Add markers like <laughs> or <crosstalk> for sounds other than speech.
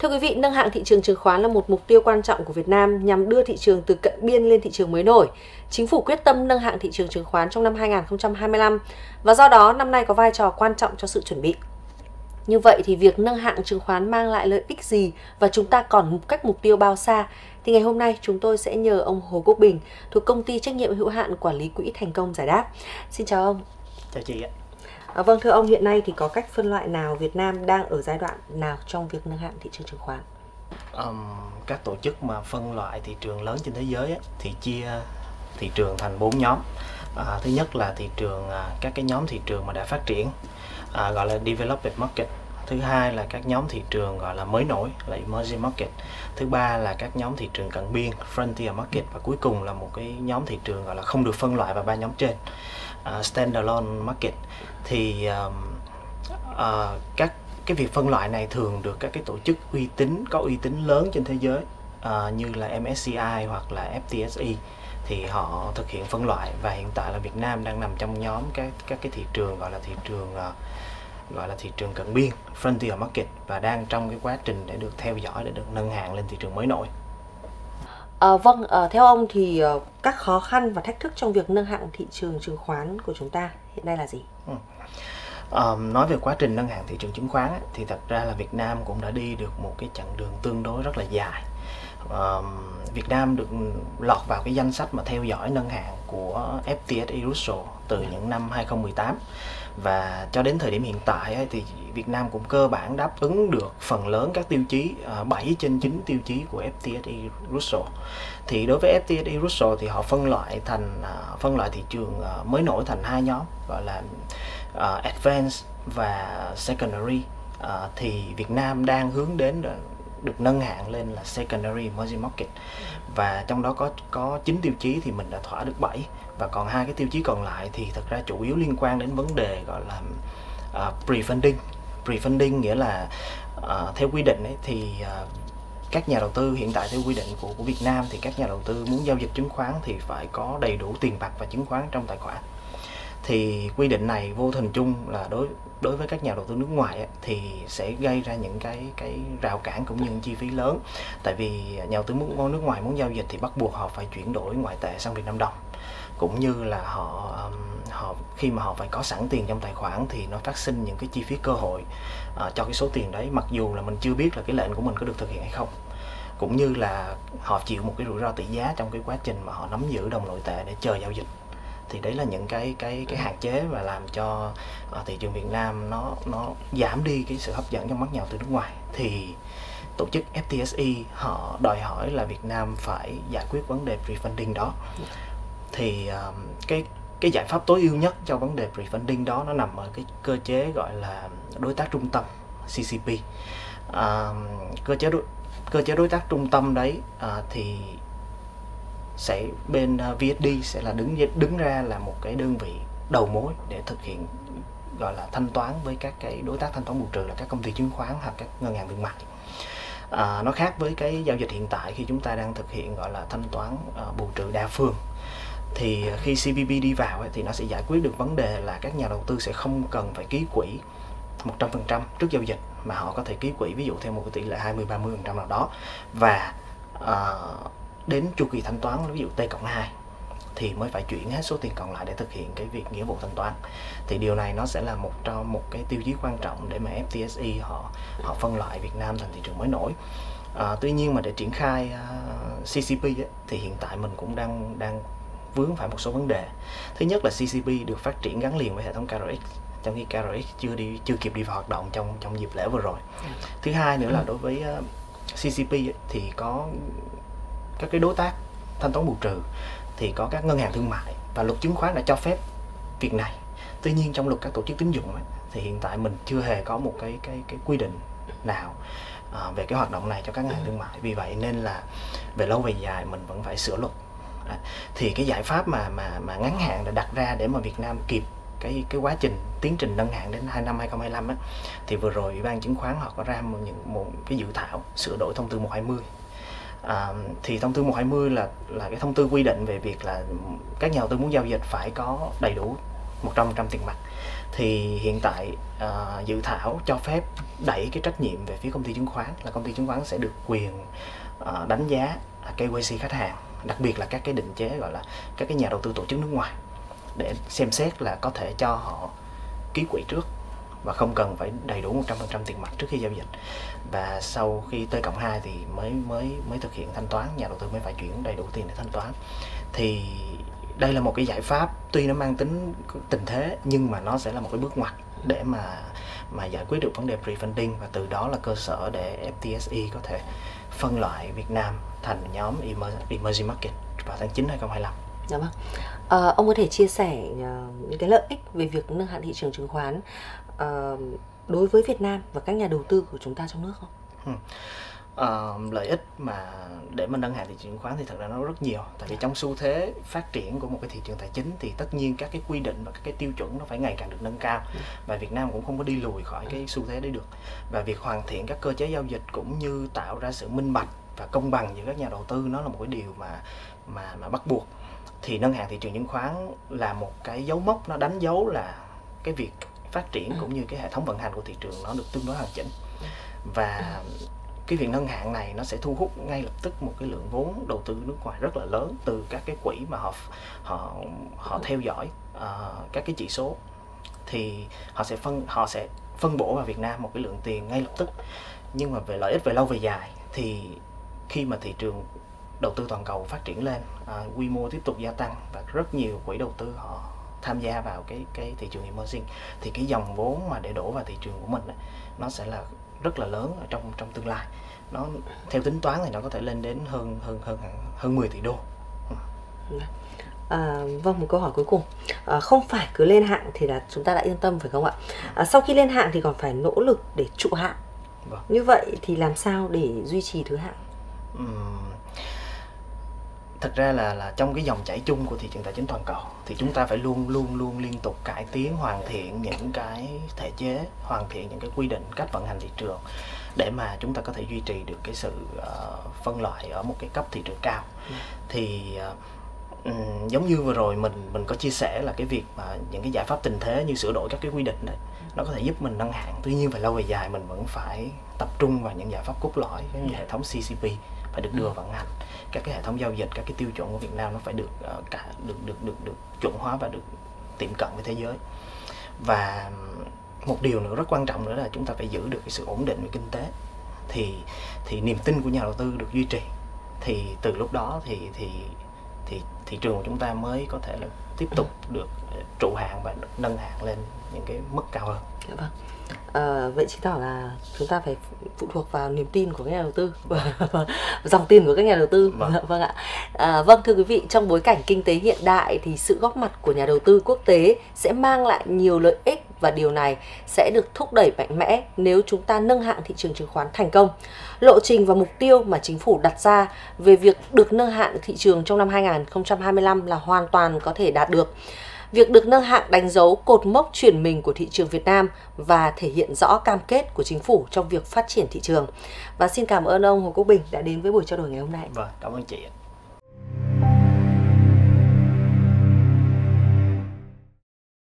Thưa quý vị, nâng hạng thị trường chứng khoán là một mục tiêu quan trọng của Việt Nam nhằm đưa thị trường từ cận biên lên thị trường mới nổi. Chính phủ quyết tâm nâng hạng thị trường chứng khoán trong năm 2025 và do đó năm nay có vai trò quan trọng cho sự chuẩn bị. Như vậy thì việc nâng hạng chứng khoán mang lại lợi ích gì và chúng ta còn cách mục tiêu bao xa? Thì ngày hôm nay chúng tôi sẽ nhờ ông Hồ Quốc Bình thuộc công ty trách nhiệm hữu hạn quản lý quỹ thành công giải đáp. Xin chào ông. Chào chị ạ. À, vâng thưa ông hiện nay thì có cách phân loại nào Việt Nam đang ở giai đoạn nào trong việc nâng hạng thị trường chứng khoán? Um, các tổ chức mà phân loại thị trường lớn trên thế giới ấy, thì chia thị trường thành bốn nhóm. À, thứ nhất là thị trường à, các cái nhóm thị trường mà đã phát triển à, gọi là developed market thứ hai là các nhóm thị trường gọi là mới nổi là emerging market thứ ba là các nhóm thị trường cận biên frontier market và cuối cùng là một cái nhóm thị trường gọi là không được phân loại vào ba nhóm trên uh, standalone market thì um, uh, các cái việc phân loại này thường được các cái tổ chức uy tín có uy tín lớn trên thế giới uh, như là MSCI hoặc là FTSE thì họ thực hiện phân loại và hiện tại là Việt Nam đang nằm trong nhóm các các cái thị trường gọi là thị trường uh, gọi là thị trường cận biên frontier market và đang trong cái quá trình để được theo dõi để được nâng hạng lên thị trường mới nổi. À, vâng, à, theo ông thì à, các khó khăn và thách thức trong việc nâng hạng thị trường chứng khoán của chúng ta hiện nay là gì? Ừ. Nói về quá trình nâng hạng thị trường chứng khoán ấy, thì thật ra là Việt Nam cũng đã đi được một cái chặng đường tương đối rất là dài. À, Việt Nam được lọt vào cái danh sách mà theo dõi nâng hạng của FTSE Russell từ những năm 2018 và cho đến thời điểm hiện tại ấy, thì Việt Nam cũng cơ bản đáp ứng được phần lớn các tiêu chí à, 7 trên 9 tiêu chí của FTSE Russell. Thì đối với FTSE Russell thì họ phân loại thành à, phân loại thị trường à, mới nổi thành hai nhóm gọi là advanced và secondary. Thì Việt Nam đang hướng đến được nâng hạng lên là secondary emerging market. Và trong đó có có 9 tiêu chí thì mình đã thỏa được 7 và còn hai cái tiêu chí còn lại thì thật ra chủ yếu liên quan đến vấn đề gọi là uh, pre-funding. Pre-funding nghĩa là uh, theo quy định ấy, thì uh, các nhà đầu tư hiện tại theo quy định của của Việt Nam thì các nhà đầu tư muốn giao dịch chứng khoán thì phải có đầy đủ tiền bạc và chứng khoán trong tài khoản. Thì quy định này vô hình chung là đối đối với các nhà đầu tư nước ngoài ấy, thì sẽ gây ra những cái cái rào cản cũng như những chi phí lớn. Tại vì nhà đầu tư muốn nước ngoài muốn giao dịch thì bắt buộc họ phải chuyển đổi ngoại tệ sang Việt Nam đồng cũng như là họ họ khi mà họ phải có sẵn tiền trong tài khoản thì nó phát sinh những cái chi phí cơ hội uh, cho cái số tiền đấy mặc dù là mình chưa biết là cái lệnh của mình có được thực hiện hay không. Cũng như là họ chịu một cái rủi ro tỷ giá trong cái quá trình mà họ nắm giữ đồng nội tệ để chờ giao dịch. Thì đấy là những cái cái cái hạn chế và làm cho uh, thị trường Việt Nam nó nó giảm đi cái sự hấp dẫn trong mắt nhà từ nước ngoài. Thì tổ chức FTSE họ đòi hỏi là Việt Nam phải giải quyết vấn đề pre-funding đó thì um, cái cái giải pháp tối ưu nhất cho vấn đề pre-funding đó nó nằm ở cái cơ chế gọi là đối tác trung tâm CCP à, ờ, cơ chế đối, cơ chế đối tác trung tâm đấy uh, thì sẽ bên uh, VSD sẽ là đứng đứng ra là một cái đơn vị đầu mối để thực hiện gọi là thanh toán với các cái đối tác thanh toán bù trừ là các công ty chứng khoán hoặc các ngân hàng thương mại. À, nó khác với cái giao dịch hiện tại khi chúng ta đang thực hiện gọi là thanh toán uh, bù trừ đa phương thì khi CPP đi vào ấy, thì nó sẽ giải quyết được vấn đề là các nhà đầu tư sẽ không cần phải ký quỹ 100% trước giao dịch mà họ có thể ký quỹ ví dụ theo một cái tỷ lệ 20 30% nào đó. Và uh, đến chu kỳ thanh toán ví dụ T cộng 2 thì mới phải chuyển hết số tiền còn lại để thực hiện cái việc nghĩa vụ thanh toán. Thì điều này nó sẽ là một trong một cái tiêu chí quan trọng để mà FTSE họ họ phân loại Việt Nam thành thị trường mới nổi. À, tuy nhiên mà để triển khai ờ, uh, CCP ấy, thì hiện tại mình cũng đang đang vướng phải một số vấn đề. Thứ nhất là CCP được phát triển gắn liền với hệ thống KRX trong khi KRX chưa đi chưa kịp đi vào hoạt động trong trong dịp lễ vừa rồi. Thứ hai nữa là đối với uh, CCP thì có các cái đối tác thanh toán bù trừ thì có các ngân hàng thương mại và luật chứng khoán đã cho phép việc này. Tuy nhiên trong luật các tổ chức tín dụng ấy, thì hiện tại mình chưa hề có một cái cái cái quy định nào à, về cái hoạt động này cho các ngân hàng thương mại. Vì vậy nên là về lâu về dài mình vẫn phải sửa luật thì cái giải pháp mà mà mà ngắn hạn đã đặt ra để mà Việt Nam kịp cái cái quá trình tiến trình nâng hạn đến hai năm 2025 á thì vừa rồi ủy ban chứng khoán họ có ra một những một cái dự thảo sửa đổi thông tư 120 à, thì thông tư 120 là là cái thông tư quy định về việc là các nhà đầu tư muốn giao dịch phải có đầy đủ 100% tiền mặt. Thì hiện tại uh, dự thảo cho phép đẩy cái trách nhiệm về phía công ty chứng khoán là công ty chứng khoán sẽ được quyền uh, đánh giá KYC khách hàng đặc biệt là các cái định chế gọi là các cái nhà đầu tư tổ chức nước ngoài, để xem xét là có thể cho họ ký quỹ trước và không cần phải đầy đủ 100% tiền mặt trước khi giao dịch. Và sau khi T cộng 2 thì mới mới mới thực hiện thanh toán, nhà đầu tư mới phải chuyển đầy đủ tiền để thanh toán. Thì đây là một cái giải pháp, tuy nó mang tính tình thế, nhưng mà nó sẽ là một cái bước ngoặt để mà mà giải quyết được vấn đề pre-funding và từ đó là cơ sở để FTSE có thể phân loại Việt Nam thành nhóm emerging market vào tháng 9 2025. Dạ vâng. À, ông có thể chia sẻ uh, những cái lợi ích về việc nâng hạng thị trường chứng khoán uh, đối với Việt Nam và các nhà đầu tư của chúng ta trong nước không? Hmm. Uh, lợi ích mà để mà nâng hạng thị trường chứng khoán thì thật ra nó rất nhiều. Tại vì trong xu thế phát triển của một cái thị trường tài chính thì tất nhiên các cái quy định và các cái tiêu chuẩn nó phải ngày càng được nâng cao. Và Việt Nam cũng không có đi lùi khỏi cái xu thế đấy được. Và việc hoàn thiện các cơ chế giao dịch cũng như tạo ra sự minh bạch và công bằng giữa các nhà đầu tư nó là một cái điều mà mà mà bắt buộc. Thì nâng hạng thị trường chứng khoán là một cái dấu mốc nó đánh dấu là cái việc phát triển cũng như cái hệ thống vận hành của thị trường nó được tương đối hoàn chỉnh. Và cái việc nâng hạng này nó sẽ thu hút ngay lập tức một cái lượng vốn đầu tư nước ngoài rất là lớn từ các cái quỹ mà họ họ họ theo dõi uh, các cái chỉ số. Thì họ sẽ phân họ sẽ phân bổ vào Việt Nam một cái lượng tiền ngay lập tức. Nhưng mà về lợi ích về lâu về dài thì khi mà thị trường đầu tư toàn cầu phát triển lên à, quy mô tiếp tục gia tăng và rất nhiều quỹ đầu tư họ tham gia vào cái cái thị trường emerging thì cái dòng vốn mà để đổ vào thị trường của mình ấy, nó sẽ là rất là lớn ở trong trong tương lai. Nó theo tính toán thì nó có thể lên đến hơn hơn hơn hơn 10 tỷ đô. À, vâng một câu hỏi cuối cùng. À, không phải cứ lên hạng thì là chúng ta đã yên tâm phải không ạ? À, sau khi lên hạng thì còn phải nỗ lực để trụ hạng. Vâng. như vậy thì làm sao để duy trì thứ hạng? Uhm, thật ra là là trong cái dòng chảy chung của thị trường tài chính toàn cầu thì chúng ta phải luôn luôn luôn liên tục cải tiến hoàn thiện những cái thể chế hoàn thiện những cái quy định cách vận hành thị trường để mà chúng ta có thể duy trì được cái sự uh, phân loại ở một cái cấp thị trường cao. Ừ. thì uh, um, giống như vừa rồi mình mình có chia sẻ là cái việc mà những cái giải pháp tình thế như sửa đổi các cái quy định này nó có thể giúp mình nâng hạng. Tuy nhiên về lâu về dài mình vẫn phải tập trung vào những giải pháp cốt lõi như hệ thống CCP phải được đưa vào vận hành các cái hệ thống giao dịch các cái tiêu chuẩn của Việt Nam nó phải được uh, cả được được được được chuẩn hóa và được tiệm cận với thế giới. Và một điều nữa rất quan trọng nữa là chúng ta phải giữ được cái sự ổn định về kinh tế. Thì thì niềm tin của nhà đầu tư được duy trì. Thì từ lúc đó thì thì thì thị trường của chúng ta mới có thể là tiếp tục được trụ hạng và nâng hạng lên những cái mức cao hơn. Dạ vâng. À, vậy chứng tỏ là chúng ta phải phụ thuộc vào niềm tin của các nhà đầu tư <laughs> dòng tiền của các nhà đầu tư vâng, vâng ạ à, vâng thưa quý vị trong bối cảnh kinh tế hiện đại thì sự góp mặt của nhà đầu tư quốc tế sẽ mang lại nhiều lợi ích và điều này sẽ được thúc đẩy mạnh mẽ nếu chúng ta nâng hạng thị trường chứng khoán thành công. Lộ trình và mục tiêu mà chính phủ đặt ra về việc được nâng hạng thị trường trong năm 2025 là hoàn toàn có thể đạt được. Việc được nâng hạng đánh dấu cột mốc chuyển mình của thị trường Việt Nam và thể hiện rõ cam kết của chính phủ trong việc phát triển thị trường. Và xin cảm ơn ông Hồ Quốc Bình đã đến với buổi trao đổi ngày hôm nay. Vâng, cảm ơn chị.